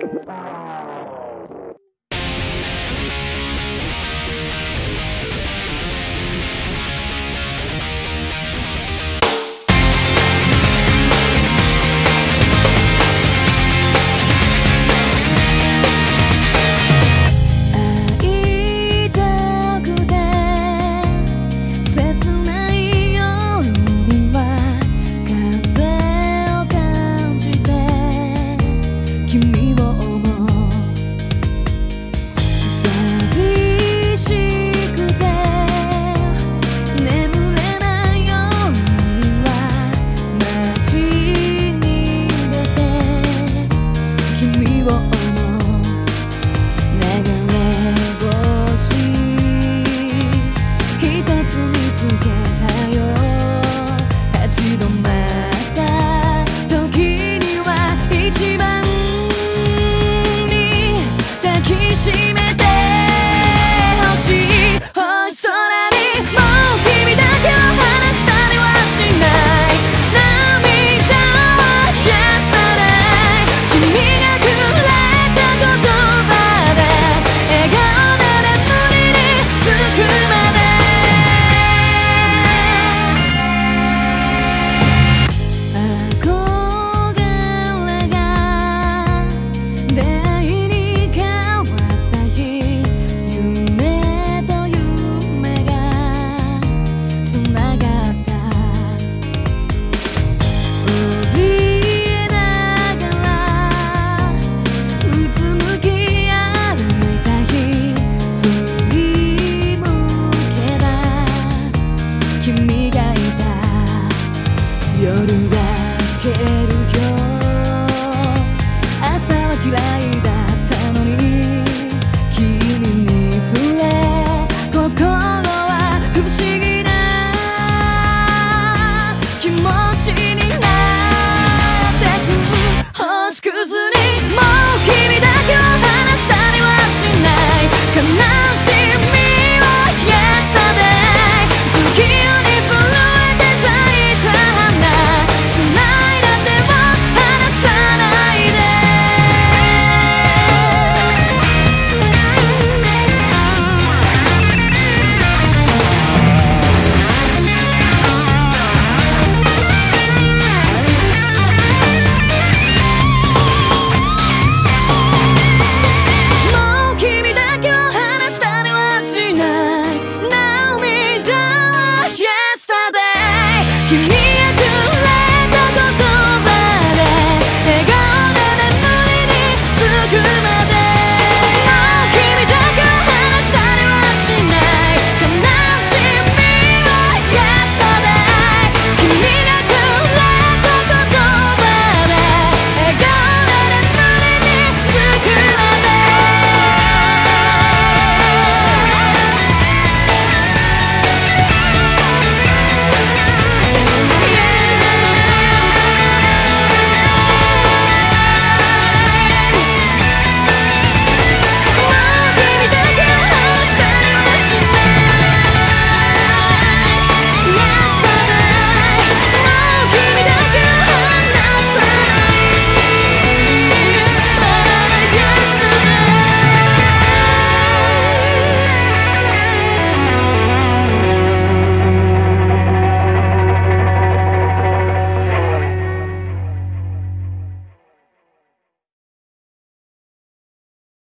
sort of.